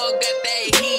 dog that they.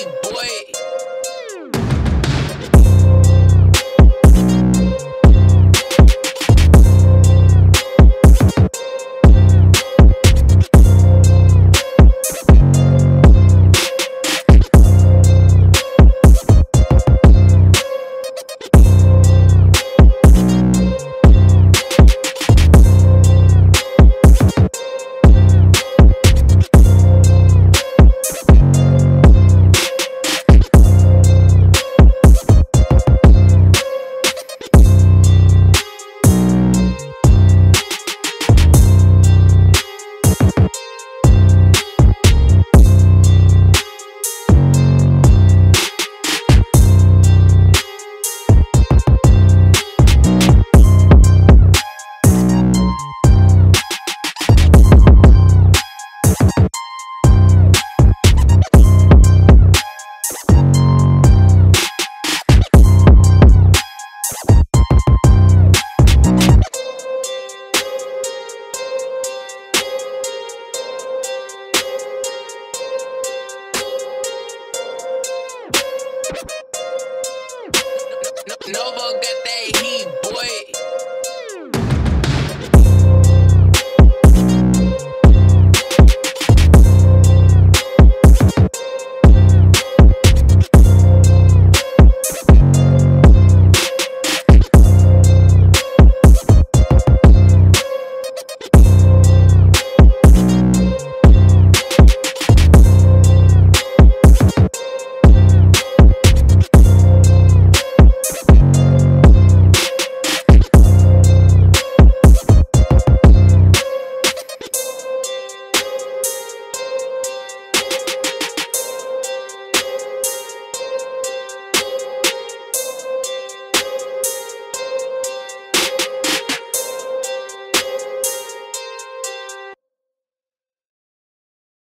Nova got that heat.